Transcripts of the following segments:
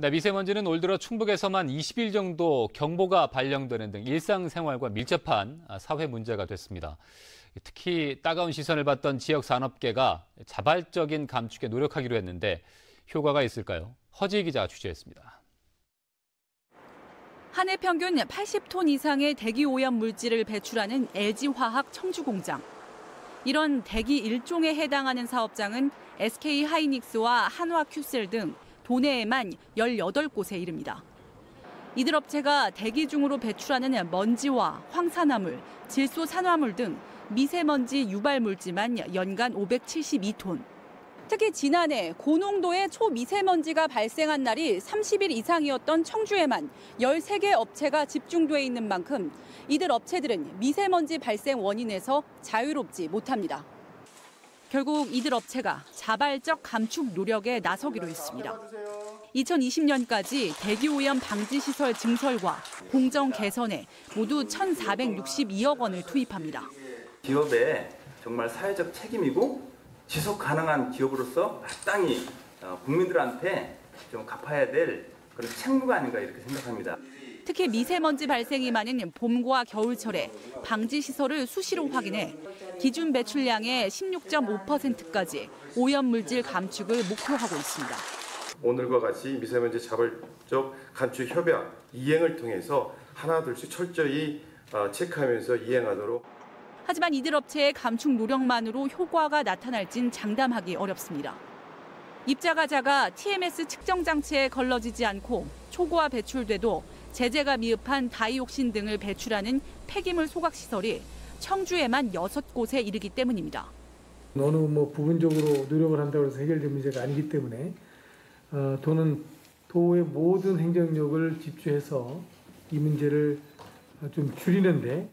네, 미세먼지는 올 들어 충북에서만 20일 정도 경보가 발령되는 등 일상생활과 밀접한 사회 문제가 됐습니다. 특히 따가운 시선을 받던 지역 산업계가 자발적인 감축에 노력하기로 했는데 효과가 있을까요? 허지 기자가 취재했습니다. 한 해 평균 80톤 이상의 대기 오염 물질을 배출하는 LG화학 청주 공장. 이런 대기 일종에 해당하는 사업장은 SK 하이닉스와 한화큐셀 등 도내에만 18곳에 이릅니다. 이들 업체가 대기 중으로 배출하는 먼지와 황산화물, 질소 산화물 등 미세먼지 유발 물질만 연간 572톤. 특히 지난해 고농도의 초미세먼지가 발생한 날이 30일 이상이었던 청주에만 13개 업체가 집중돼 있는 만큼 이들 업체들은 미세먼지 발생 원인에서 자유롭지 못합니다. 결국 이들 업체가 자발적 감축 노력에 나서기로 했습니다. 2020년까지 대기오염 방지 시설 증설과 공정 개선에 모두 1,462억 원을 투입합니다. 기업의 정말 사회적 책임이고 지속 가능한 기업으로서 마땅히 어, 국민들한테 좀 갚아야 될 그런 책무가 아닌가 이렇게 생각합니다. 특히 미세먼지 발생이 많은 봄과 겨울철에 방지 시설을 수시로 확인해 기준 배출량의 16.5%까지 오염 물질 감축을 목표하고 있습니다. 오늘과 같이 미세먼지 자발적 감축 협약 이행을 통해서 하나둘씩 철저히 어, 체크하면서 이행하도록. 하지만 이들 업체의 감축 노력만으로 효과가 나타날진 장담하기 어렵습니다. 입자가 작아 TMS 측정 장치에 걸러지지 않고 초고화 배출돼도 제재가 미흡한 다이옥신 등을 배출하는 폐기물 소각 시설이 청주에만 6곳에 이르기 때문입니다. 어느 뭐 부분적으로 노력을 한다고 해서 해결될 문제가 아니기 때문에 어, 도는 도의 모든 행정력을 집중해서 이 문제를 좀 줄이는데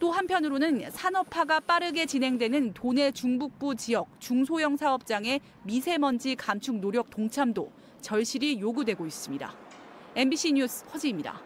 또 한편으로는 산업화가 빠르게 진행되는 도내 중북부 지역 중소형 사업장의 미세먼지 감축 노력 동참도 절실히 요구되고 있습니다. MBC 뉴스 허지입니다.